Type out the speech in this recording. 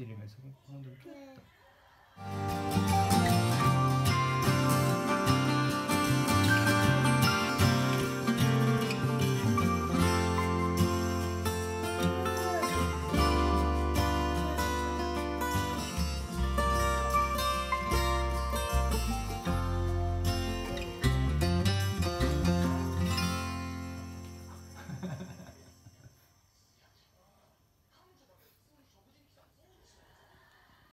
부탁드리면서 공항도 네.